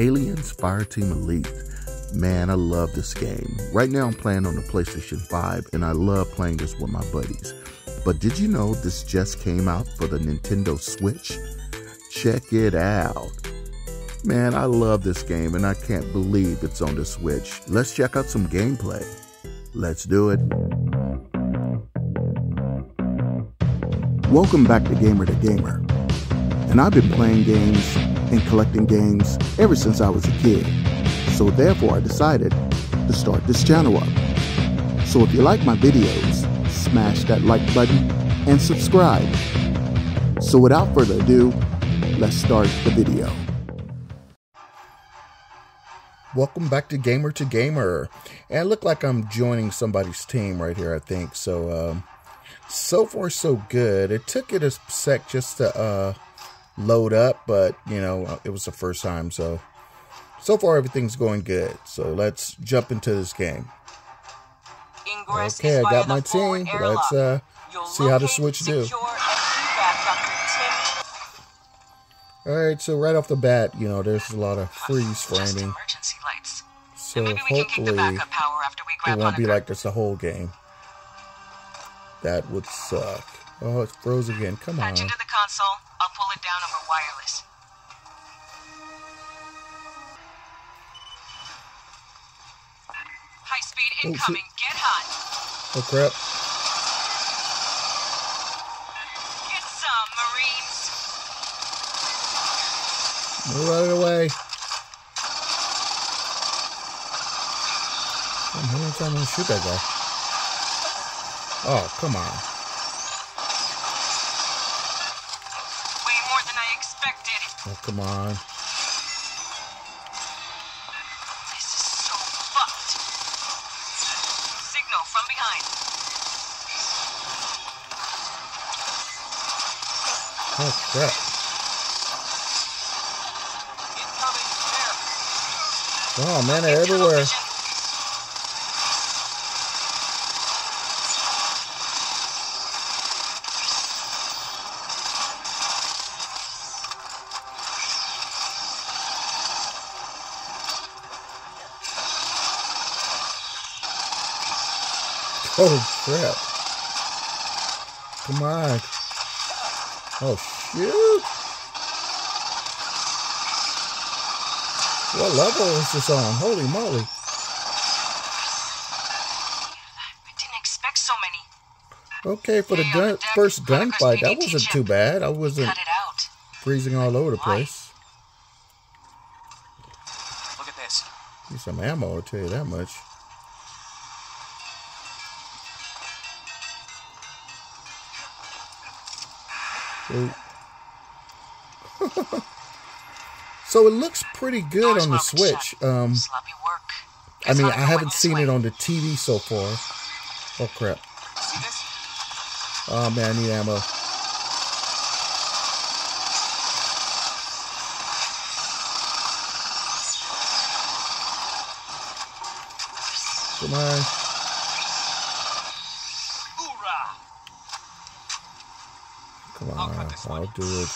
Aliens Fireteam Elite. Man, I love this game. Right now I'm playing on the PlayStation 5 and I love playing this with my buddies. But did you know this just came out for the Nintendo Switch? Check it out. Man, I love this game and I can't believe it's on the Switch. Let's check out some gameplay. Let's do it. Welcome back to Gamer to Gamer. And I've been playing games and collecting games ever since I was a kid. So therefore I decided to start this channel up. So if you like my videos, smash that like button and subscribe. So without further ado, let's start the video. Welcome back to Gamer to Gamer. And look like I'm joining somebody's team right here, I think. So, um, so far so good. It took it a sec just to uh, load up, but, you know, it was the first time. So, so far everything's going good. So let's jump into this game. Ingress Okay, I got my team. Let's uh, see how the Switch do. secure, and evac Dr. Tim. All right, so right off the bat, you know, there's a lot of freeze framing. So Maybe we can the hopefully power after we it won't be like this the whole game. That would suck. Oh, it froze again. Come on. Patch into the console. I'll pull it down over wireless. High speed Oh, incoming. Get hot. Oh crap. Get some, Marines. Move out of the way. I'm having time to shoot that guy. Oh, come on. Oh, come on. This is so fucked. Signal from behind. Oh, crap. Oh, man, they're everywhere. Oh, crap. Come on. Oh, shoot. What level is this on? Holy moly. I didn't expect so many. Okay, for the gun, first gunfight, that wasn't too bad. I wasn't Cut it out. freezing all over the place. Look at this. Need some ammo, I'll tell you that much. so it looks pretty good Doors on the Switch. Um, work. I mean, I'll I go haven't seen way. it on the TV so far. Oh crap! See? Oh man, I need ammo. Come on. Come I'll cut this. I'll do it.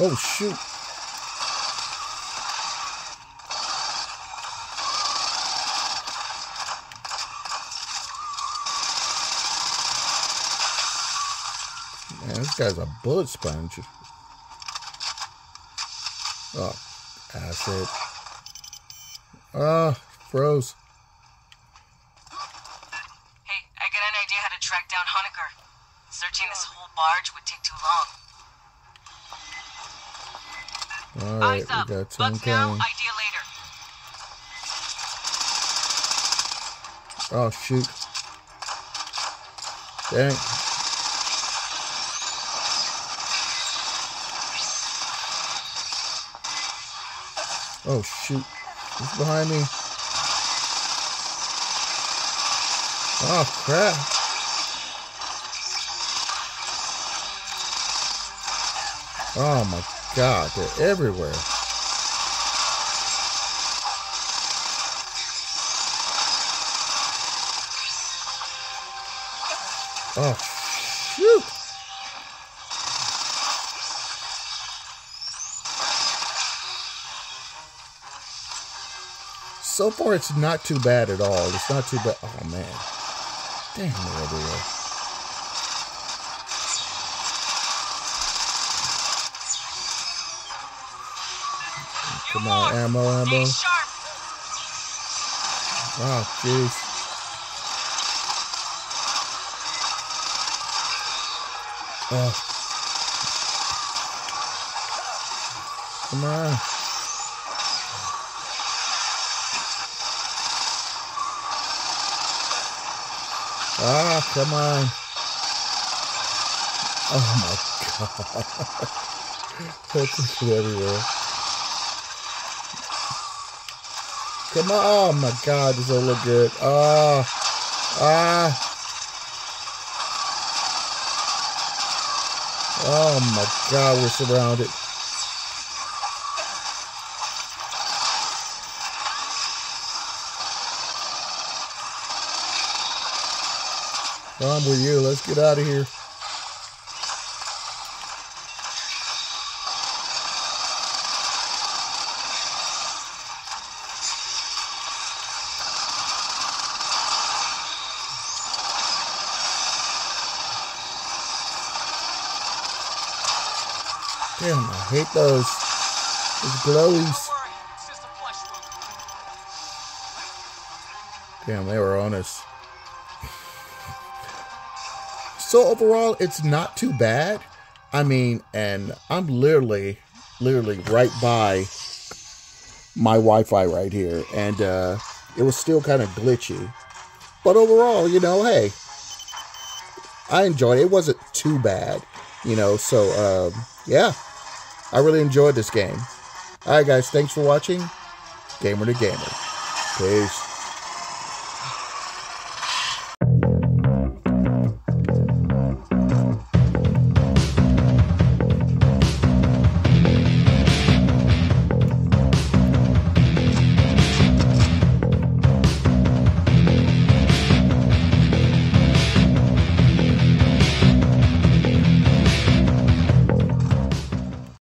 Oh shoot! Man, this guy's a bullet sponge. Oh, acid. Ah, froze. Hey, I got an idea how to track down Hoenikker. Searching this whole barge would take too long. All right, Eyes up. we got Bucks now, idea later. Oh shoot! Dang! Oh shoot! He's behind me. Oh crap! Oh my god, they're everywhere. Oh Whew. So far, it's not too bad at all. It's not too bad. Oh, man. Damn, they're everywhere. Come on, ammo, ammo. Oh, jeez. Oh. Come on. Ah, come on. Oh my god. That's everywhere. Come on. Oh my god, this don't look good. Ah. Ah. Oh my god, we're surrounded. I'm with you. Let's get out of here. Damn, I hate those. Those glowies. Damn, they were on us. So overall, it's not too bad. I mean, and I'm literally, literally right by my Wi-Fi right here, and uh, it was still kind of glitchy. But overall, you know, hey, I enjoyed it. It wasn't too bad, you know. So um, yeah, I really enjoyed this game. All right, guys, thanks for watching. Gamer to Gamer. Peace.